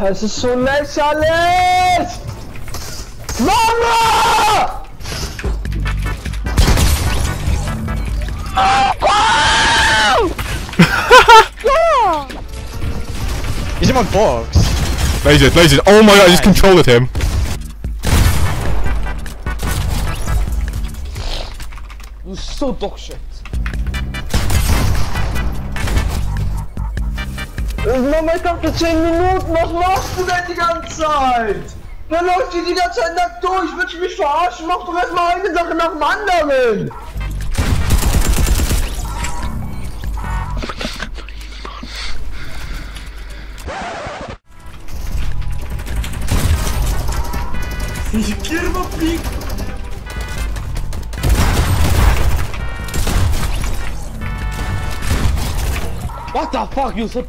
Es ist so lächerlich! Mama! He's in my box. Laser, laser. Oh my god, I just controlled him. You're so dogshit. Mama, ich dachte 10 Minuten, was machst du denn die ganze Zeit? Dann läuft die die ganze Zeit nackt durch, willst du mich verarschen? Mach doch erstmal eine Sache nach dem anderen! What the fuck, you so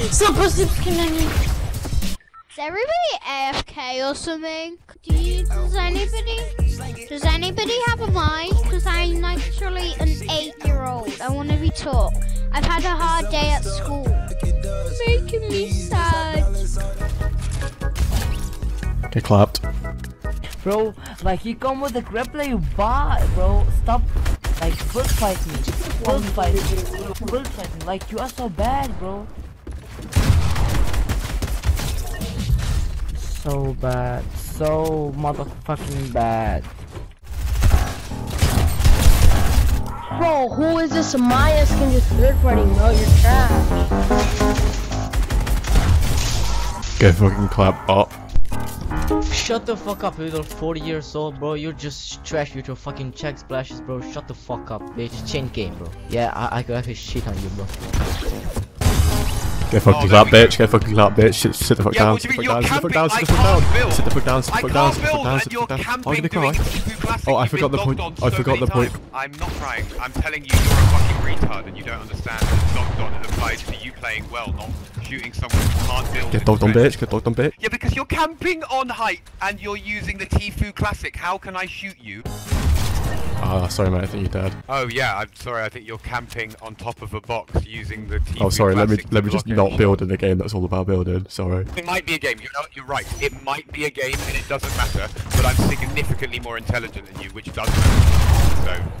dogshit? It's not possible, Kenani. Is everybody AFK or something? Do you, does anybody, does anybody have a mic? Because I'm actually an eight-year-old. I want to be taught. I've had a hard day at school. Making me sad. Get clapped. Bro, like you come with a grappler, you bot, bro. Stop, like, bull fight me. Bull fight me. Bull fight me. Like, you are so bad, bro. So bad. So motherfucking bad. Bro, who is this Maya skin just third party? No, you're trash. Get fucking clap bot. Shut the fuck up, you're 40 years old, bro. You're just trash with your fucking chug splashes, bro. Shut the fuck up, bitch. Chain game, bro. Yeah, I, I got shit on you, bro. Get fucking Oh, clapped, bitch. Get fucking clapped, bitch. Sit, sit the fuck Yeah, down. Sit the fuck down. Sit the fuck down. Sit the fuck down. Sit the fuck down. Sit the fuck down. Sit the fuck down. you're Sit the fuck down. camping I'm gonna cry. T2 Oh, I forgot the point. I forgot the point. I'm not crying. I'm telling you, you're a fucking retard, and you don't understand that dogged on applies to you playing well, not shooting someone who can't build. Get dogged on, bitch. Get dogged on, bitch. Yeah, because you're camping on height and you're using the Tfue Classic. How can I shoot you? Ah, sorry, mate. I think you're dead. Oh yeah, I'm sorry. I think you're camping on top of a box using the Tfue Oh, sorry. Let me let me just block not build in a game that's all about building. Sorry. It might be a game. You're, you're right. It might be a game, and it doesn't matter. But I'm significantly more intelligent than you, which does matter. So,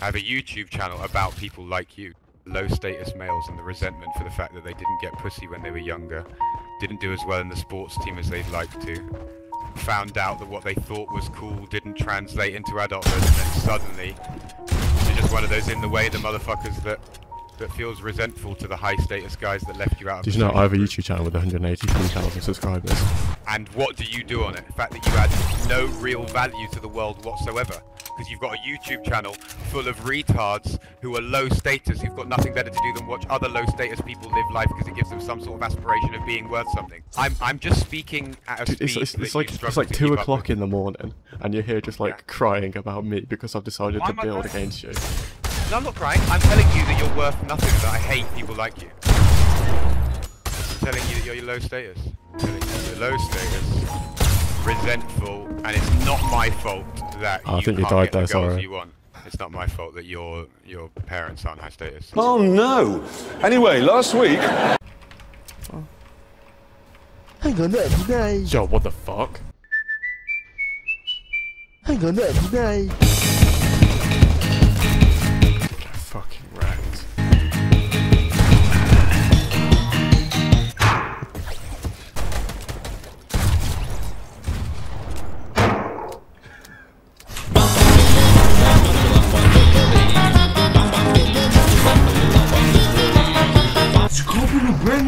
I have a YouTube channel about people like you, low status males, and the resentment for the fact that they didn't get pussy when they were younger, didn't do as well in the sports team as they'd like to, found out that what they thought was cool didn't translate into adulthood, and then suddenly you're just one of those in the way the motherfuckers that that feels resentful to the high status guys that left you out. of Did you know I have a YouTube channel with 183,000 subscribers? and what do you do on it? The fact that you add no real value to the world whatsoever. Because you've got a YouTube channel full of retards who are low status, who've got nothing better to do than watch other low status people live life because it gives them some sort of aspiration of being worth something. I'm I'm just speaking at a Dude, speed it's, it's, it's like it's like two o'clock in the morning, and you're here just like Yeah. crying about me because I've decided Why to build against you. No, I'm not crying. I'm telling you that you're worth nothing. That I hate people like you. I'm telling you that you're low status. I'm telling you you're low status, resentful, and it's not my fault that Oh, I you think you can't died get the there, girls sorry. you want. It's not my fault that your your parents aren't high status. Oh no! Anyway, last week. Oh. Hang on, every day. Yo, what the fuck? Hang on, every day. Fucking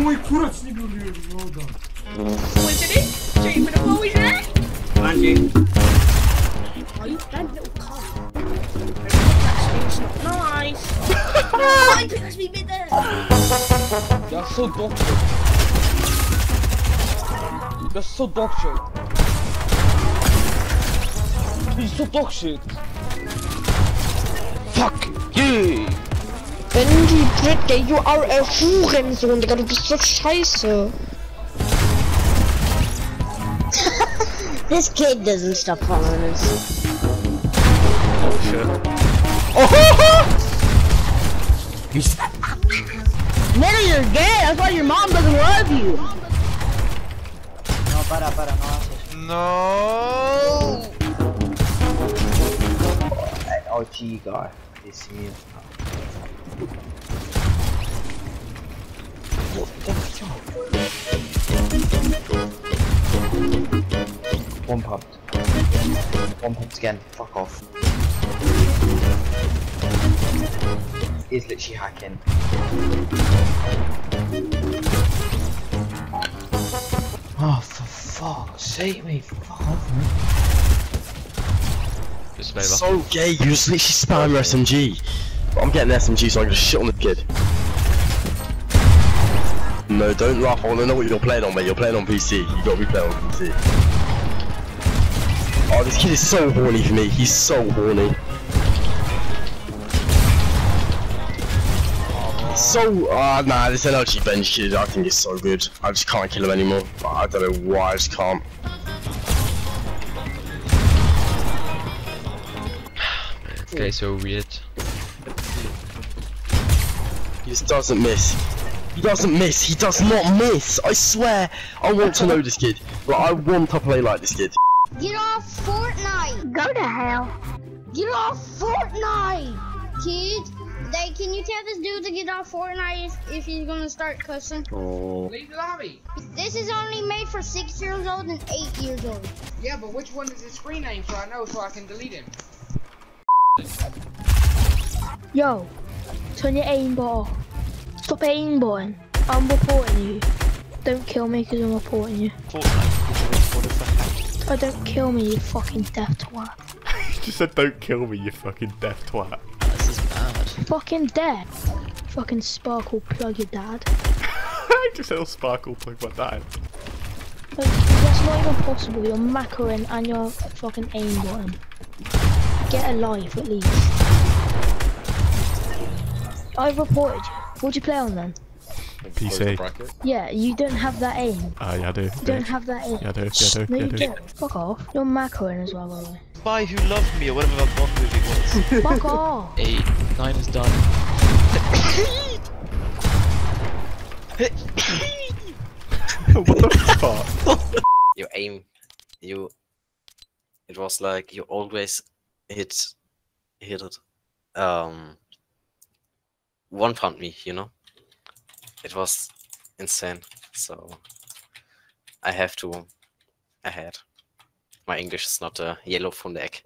Oh, you bad little cunt. Nice. Why did you me there? You're so dogshit. You're so dogshit. You're so dogshit. Fuck you. Benji, Britte, you are a Hurensohn, Digga, du bist so scheiße. this kid doesn't stop following us. Oh shit. Oh! He's. Nigga, you're gay. That's why your mom doesn't love you. No, para, para, no. No. That OG guy is me. What? One pumped. One pumped again. Fuck off. He's literally hacking. Oh, for fuck's sake, mate. Fuck off, man. So gay, you just literally spam your SMG. I'm getting SMG, so I'm gonna shit on the kid. No, don't laugh. I wanna know what you're playing on, mate. You're playing on PC. You gotta be playing on PC. Oh, this kid is so horny for me. He's so horny. So, ah, nah, this NLG bench kid, I think is so good. I just can't kill him anymore. I don't know why, I just can't. Guy's so weird. He doesn't miss. He doesn't miss. He does not miss. I swear. I want to know this kid. Like, I want to play like this kid. Get off Fortnite! Go to hell. Get off Fortnite! Kids, they, can you tell this dude to get off Fortnite if, if he's gonna start cussing? Oh. Leave the lobby. This is only made for 6 years old and 8 years old. Yeah, but which one is his screen name so I know so I can delete him? Yo, turn your aimbot off. Stop aimbotting. I'm reporting you. Don't kill me because I'm reporting you. Oh, don't kill me, you fucking deaf twat. You just said don't kill me, you fucking deaf twat. This is mad. Fucking deaf. Fucking sparkle plug your dad. I just said sparkle plug my dad. Like, that's not even possible. You're macroing and you're fucking aimbotting. Get a life at least. I've reported you. What'd you play on then? PC. Yeah, you don't have that aim. Ah, yeah, I do. You don't have that aim. Yeah, I do. Yeah, I do. No, Yeah, you do. don't. Fuck off. You're macroing as well, by the way. Spy Who Loved Me or whatever that Bond movie was. Fuck off. Eight, nine is done. what the fuck? you aim you it was like you always hit hit it um one pumped me you know? It was insane. So i have to ahead my english is not a yellow from the egg